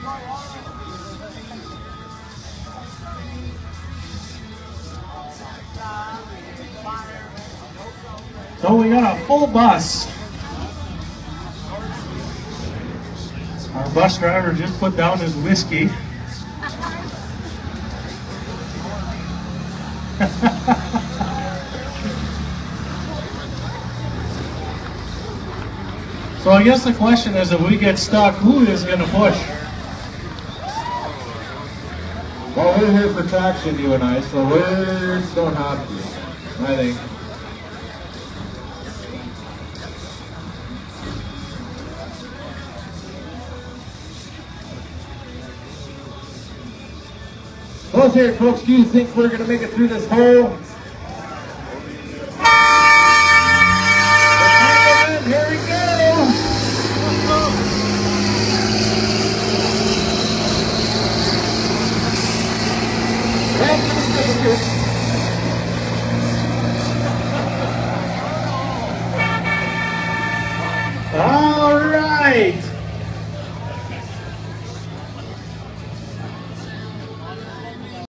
So we got a full bus. Our bus driver just put down his whiskey. so I guess the question is if we get stuck, who is going to push? Well, we're here for traction, you and I, so we're have to, I think. Hear it, folks. Do you think we're going to make it through this hole? All right.